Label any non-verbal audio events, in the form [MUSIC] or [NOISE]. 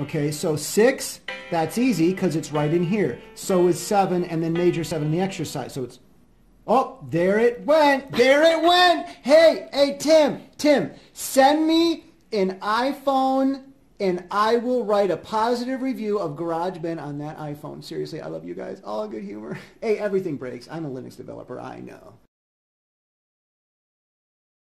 Okay, so six, that's easy because it's right in here. So is seven and then major seven in the exercise. So it's, oh, there it went. There it went. Hey, hey, Tim, Tim, send me an iPhone and I will write a positive review of GarageBand on that iPhone. Seriously, I love you guys. All good humor. [LAUGHS] Hey, everything breaks. I'm a Linux developer. I know.